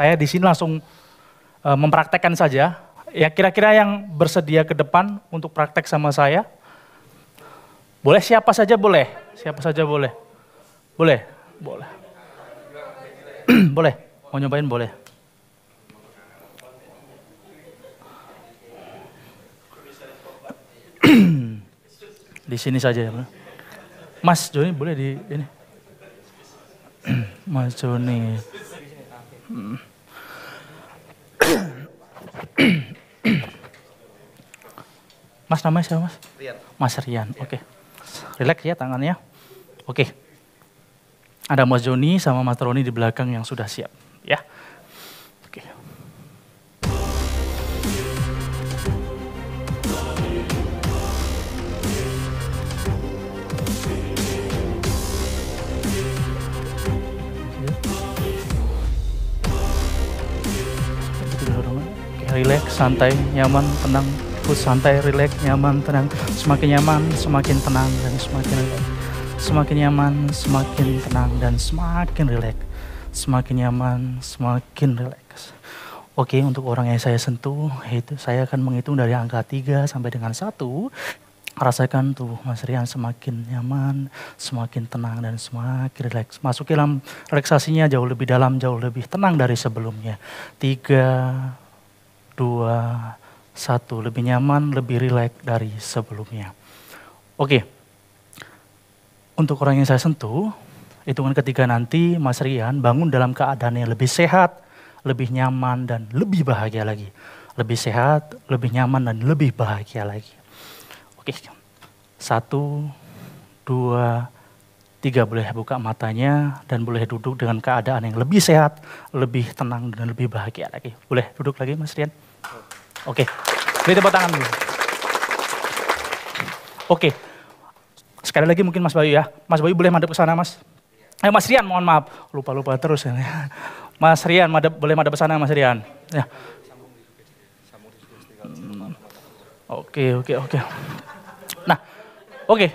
Saya di sini langsung uh, mempraktekkan saja. Ya kira-kira yang bersedia ke depan untuk praktek sama saya. Boleh siapa saja boleh. Siapa saja boleh. Boleh. Boleh. boleh. Mau nyobain boleh. di sini saja ya. Mas Joni boleh di ini. Mas Joni. Mas namanya siapa mas? Rian. Mas Rian, oke. Okay. Relax ya tangannya. Oke. Okay. Ada Mas Joni sama Mas Roni di belakang yang sudah siap. Ya. Relax, santai, nyaman, tenang, terus santai, relax, nyaman, tenang, semakin nyaman, semakin tenang dan semakin relax. Semakin nyaman, semakin tenang dan semakin relax. Semakin nyaman, semakin relax. Oke, untuk orang yang saya sentuh, itu saya akan menghitung dari angka 3 sampai dengan 1. Rasakan tuh Mas Rian semakin nyaman, semakin tenang dan semakin rileks. Masuk dalam relaksasinya jauh lebih dalam, jauh lebih tenang dari sebelumnya. Tiga, dua, satu. Lebih nyaman, lebih rileks dari sebelumnya. Oke, untuk orang yang saya sentuh, hitungan ketiga nanti Mas Rian bangun dalam keadaan yang lebih sehat, lebih nyaman, dan lebih bahagia lagi. Lebih sehat, lebih nyaman, dan lebih bahagia lagi. Oke, satu, dua, tiga boleh buka matanya dan boleh duduk dengan keadaan yang lebih sehat, lebih tenang, dan lebih bahagia lagi. Boleh duduk lagi Mas Rian? Oke, beri tepuk tangan dulu. Oke, sekali lagi mungkin Mas Bayu ya. Mas Bayu boleh madep ke sana Mas. Ayo Mas Rian, mohon maaf. Lupa-lupa terus ya. Mas Rian, madep, boleh madep ke sana Mas Rian. Ya. Oke, oke, oke. Nah, oke,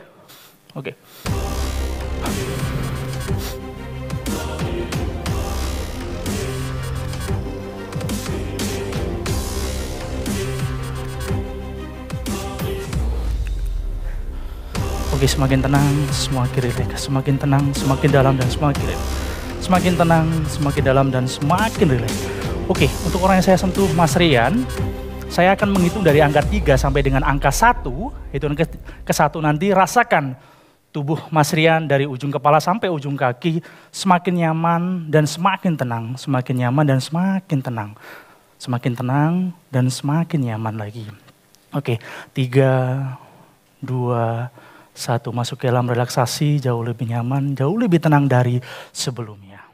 oke. Oke, semakin tenang, semakin rileks, semakin tenang, semakin dalam dan semakin rileks. Semakin tenang, semakin dalam dan semakin rileks. Oke, untuk orang yang saya sentuh Mas Rian, saya akan menghitung dari angka 3 sampai dengan angka 1. Itu ke, ke 1 nanti rasakan tubuh Mas Rian dari ujung kepala sampai ujung kaki semakin nyaman dan semakin tenang, semakin nyaman dan semakin tenang. Semakin tenang dan semakin nyaman lagi. Oke, tiga, dua, satu, masuk ke dalam relaksasi jauh lebih nyaman, jauh lebih tenang dari sebelumnya.